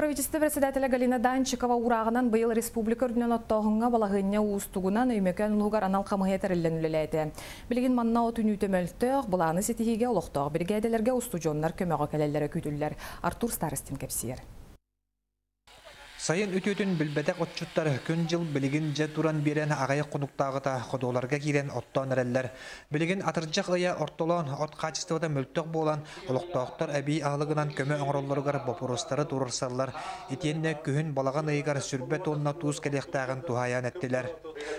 Правительство председателя Галина Данчикова урағынан быйыл республика үрдінен оттоғынға балағыння уыстугунан өймөкөн улугар анал камыһы териллен үлеләйті. Билигин манна от үнүтө мөлтөг, буланы сетихиге олохтог бригаделерге устужоннар көмөгө келеллere күтүллер. Артур Старостин кепсиер. Сайын үтүтүн билбетек отчуттар күн жыл билигин же туран берен агай конуктагыта ходоларга кирен оттон эреллер. Билигин атыржак ыя ортолон от качествода мөлтөк болан олоктоктор әби агылыгынан көмө оңроллоргар бопурустары турурсаллар. Итенне күһүн балаган ыйгар сүрбет онна туус келектагын тухаян эттилер.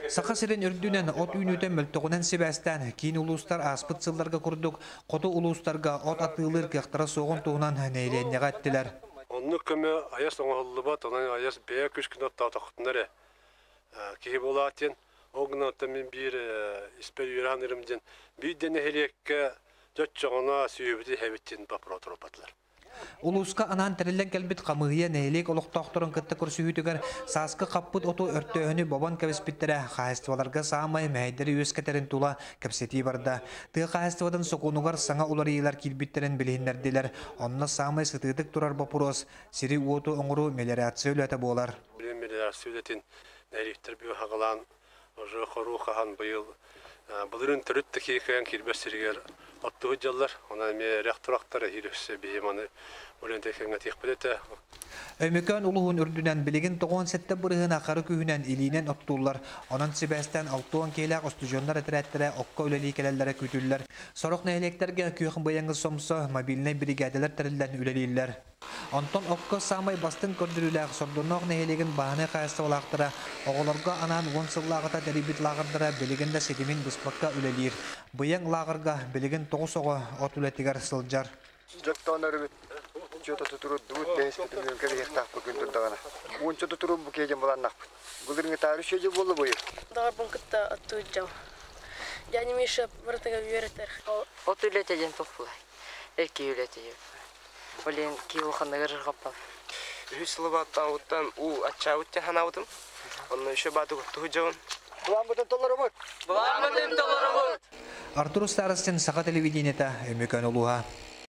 Сака сирен үрдүнен от үнүтө мөлтөгүнен себестен кийин улустар аспыт сылларга курдук, коту улустарга от атылыр кыяктара соғын туунан нейленнега эттилер. Онны көмө аяс оңоллуба тонан аяс бия күш күн отта тохтунары. Кихи болатен огна мен бир испер юран иримден бир дене хелекке жот жоңона сүйүбүти хебиттин папротор батлар. Улуска анан терелен келбит камыгыя нейлек олоктоохторун кытта көрсүһүтүгөр сааскы каппыт оту өртөөнү бобон кебиспиттере хаайстваларга саамай мэйдери үескетерин тула кепсети барда. Тыа хаайствадан сокунугар саңа уларыйлар килбиттерин билиһиннердилер. Онна саамай сытыдык турар бопурос сири уоту оңуру мелиорация үлөтө болар. Уже хору хахан быйыл Бұлырын түрітті кейкаян келбестерігер оттығы жаллар, она ме ряқтырақтары хирөссе бейманы өлен текенге тек білеті. Өмөкөн улуһун үрдүнен билигин тоғон сетте бырыһын акары күүһүнен илинен оттуулар, онон сибэстен алтуон кейлэк остужоннар этирэттере окко үлели келеллere күтүллер. Сорок нейлектерге күйхын быяңгы сомсо мобильный бригаделер терилден үлелилер. Онтон окко самай бастын көрдүрүлээх сордунок нейелеген бааны кайсы олақтыра, оголорго анан уон сыллаагыта дерибит лагырдыра билигинде сетимин быспакка үлелир. Быяң лагырга билигин тоғус ого от үлетигер сылжар. Миша. От үлетеден үлетеден. Олен киу ханагар қаппа. Хүслыбаттан уттан у ача утте ханаутым. Онны еще бату. Артур Старостин сака телевидениета улуha.